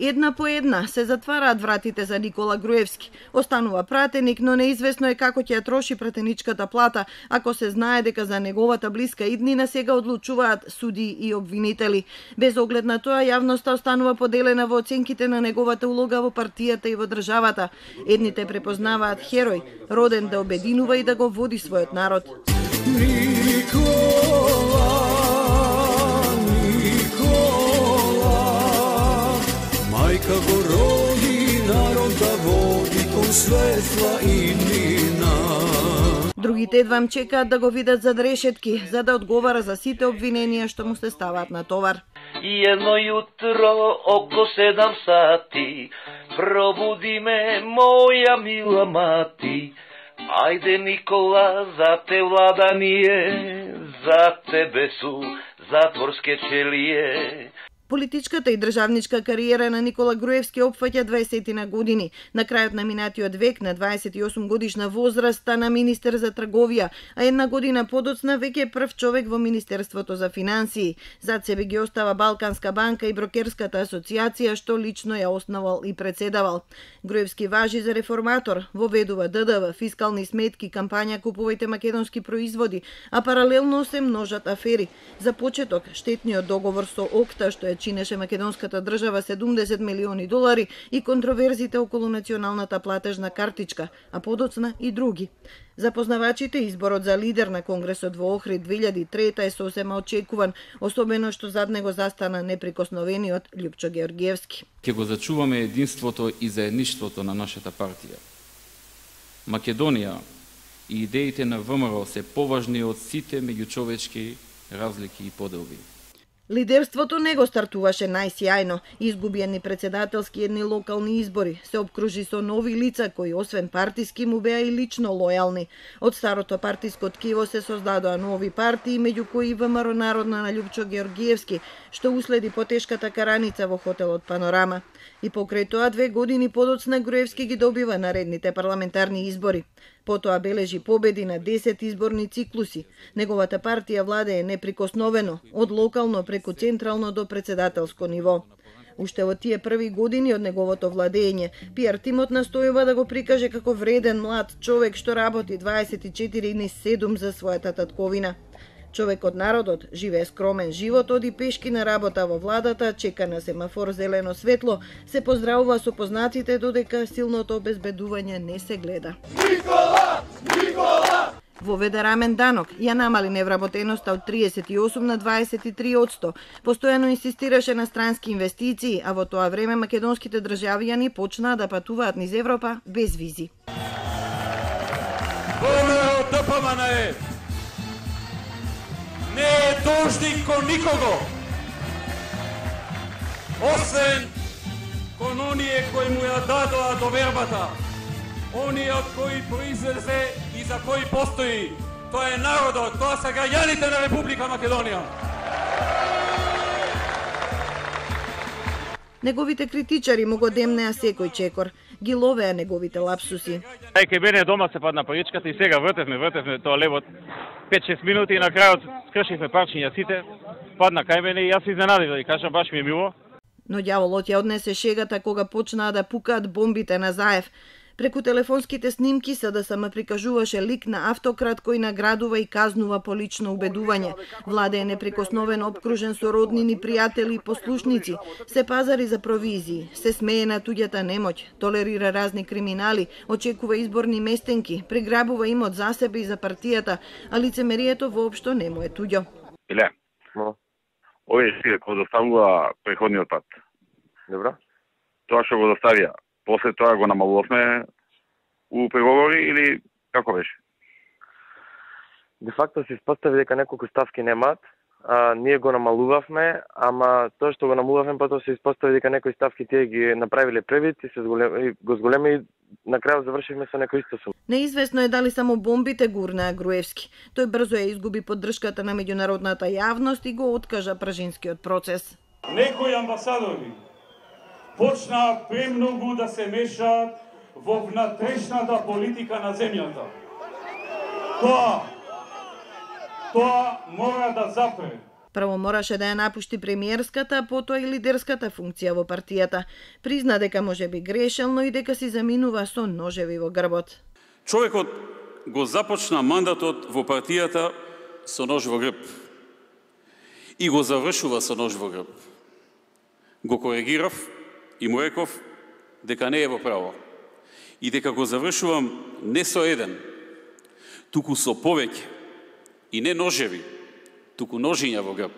Една по една се затвараат вратите за Никола Груевски. Останува пратеник, но неизвестно е како ќе ја троши пратеничката плата, ако се знае дека за неговата блиска иднина сега одлучуваат суди и обвинители. Без оглед на тоа, јавноста останува поделена во оценките на неговата улога во партијата и во државата. Едните препознаваат херој, роден да обединува и да го води својот народ. Никола Го роди народ да води кон светла и нина. Другите едвам чекаат да го видат зад решетки, за да одговара за сите обвиненија што му се ставаат на товар. И едно јутро око седам сати, пробуди ме моја мила мати. Ајде Никола, за те влада ние, за тебе су затворске челие. Политичката и државничка кариера на Никола Груевски опфаќа 20 на години. На крајот на минатиот век, на 28 годишна возраст, стана министер за трговија, а една година подоцна веќе прв човек во Министерството за финансии. Зад себе ги остава Балканска банка и Брокерската асоциација, што лично ја основал и председавал. Груевски важи за реформатор, воведува ДДВ, фискални сметки, кампања купувајте македонски производи, а паралелно се множат афери. За почеток, штетниот договор со ОКТА, што е чинеше македонската држава 70 милиони долари и контроверзите околу националната платежна картичка, а подоцна и други. За познавачите, изборот за лидер на Конгресот во Охрид 2003 е сосема очекуван, особено што зад него застана неприкосновениот Лјупчо Георгиевски. Ке го зачуваме единството и заедништвото на нашата партија. Македонија и идеите на ВМРО се поважни од сите меѓучовечки разлики и поделби. Лидерството не го стартуваше најсјајно, изгубени председателски едни локални избори, се обкружи со нови лица кои освен партиски му беа и лично лојални. Од старото партиско ткиво се создадоа нови партии, меѓу кои и ВМРО Народна на Лјупчо Георгиевски, што уследи потешката караница во хотелот Панорама. И покрај тоа две години подоцна Груевски ги добива наредните парламентарни избори. Потоа бележи победи на 10 изборни циклуси. Неговата партија владее неприкосновено, од локално преку централно до председателско ниво. Уште во тие први години од неговото владење, пиар тимот настојува да го прикаже како вреден млад човек што работи 24 7 за својата татковина. Човек од народот живее скромен живот, оди пешки на работа во владата, чека на семафор зелено светло, се поздравува со познатите додека силното обезбедување не се гледа. Воведе рамен данок, ја намали невработеноста од 38 на 23 одсто. Постојано инсистираше на странски инвестиции, а во тоа време македонските државјани почнаа да патуваат низ Европа без визи. ВМРО ДПМН е не е должник кон никого, освен кон оние кои му ја дадоа довербата, оние од кои произлезе за кои постои. Тоа е народот, тоа се граѓаните на Република Македонија. Неговите критичари му го демнеа секој чекор, ги ловеа неговите лапсуси. Ај ке мене дома се падна паричката и сега вртевме, вртевме тоа левот 5-6 минути и на крајот скршивме парчиња сите, падна кај мене и јас изненадив и кажам баш ми е мило. Но ѓаволот ја однесе шегата кога почнаа да пукаат бомбите на Заев. Преку телефонските снимки СДСМ прикажуваше лик на автократ кој наградува и казнува по лично убедување. Владе е неприкосновен обкружен со роднини, пријатели и послушници. Се пазари за провизии, се смее на туѓата немоќ, толерира разни криминали, очекува изборни местенки, преграбува имот за себе и за партијата, а лицемерието воопшто не му е туѓо. Иле, овие си го доставува преходниот пат. добро. Тоа што го доставија, после тоа го намалувавме у преговори или како беше? Де факто се испостави дека неколку ставки немаат, а, ние го намалувавме, ама тоа што го намалувавме потоа се испостави дека некои ставки тие ги направиле превид и се зголем, и го зголеми и на крајот завршивме со некој исто сум. Неизвестно е дали само бомбите гурнаа Груевски. Тој брзо ја изгуби поддршката на меѓународната јавност и го откажа пражинскиот процес. Некои амбасадори почнаа премногу да се мешаат во внатрешната политика на земјата. Тоа, тоа мора да запре. Прво мораше да ја напушти премиерската, потоа и лидерската функција во партијата. Призна дека може би грешел, но и дека си заминува со ножеви во грбот. Човекот го започна мандатот во партијата со нож во грб и го завршува со нож во грб. Го коригирав и му реков дека не е во право и дека го завршувам не со еден, туку со повеќе и не ножеви, туку ножиња во грб.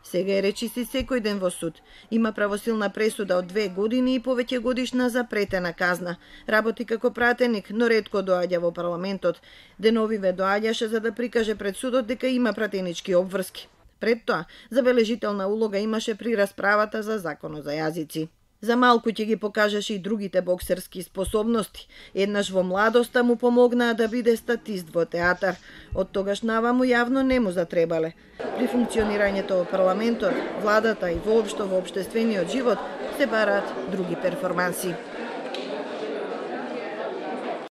Сега е речиси секој ден во суд. Има правосилна пресуда од две години и повеќе годишна запретена казна. Работи како пратеник, но редко доаѓа во парламентот. Деновиве доаѓаше за да прикаже пред судот дека има пратенички обврски. Пред тоа, забележителна улога имаше при расправата за законот за јазици. За малку ќе ги покажеше и другите боксерски способности. Еднаш во младоста му помогнаа да биде статист во театар. Од тогаш наваму јавно не му затребале. При функционирањето во парламентот, владата и воопшто во обштествениот живот се бараат други перформанси.